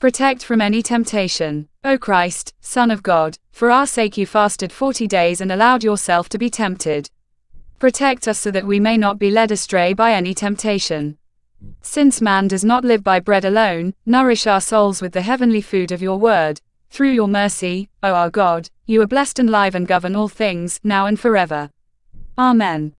Protect from any temptation. O Christ, Son of God, for our sake you fasted forty days and allowed yourself to be tempted. Protect us so that we may not be led astray by any temptation. Since man does not live by bread alone, nourish our souls with the heavenly food of your word. Through your mercy, O our God, you are blessed and live and govern all things, now and forever. Amen.